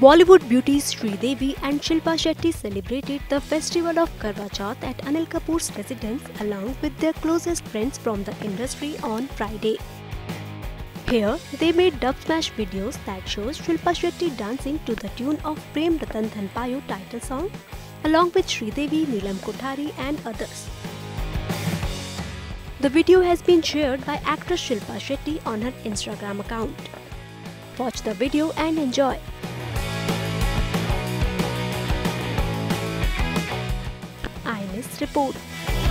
Bollywood beauties Sridevi and Shilpa Shetty celebrated the festival of Karwa Chauth at Anil Kapoor's residence along with their closest friends from the industry on Friday. Here, they made dub smash videos that shows Shilpa Shetty dancing to the tune of Prem Ratan Dhan Payo title song along with Sridevi, Neelam Kothari and others. The video has been shared by actress Shilpa Shetty on her Instagram account. Watch the video and enjoy. Ministre Puro.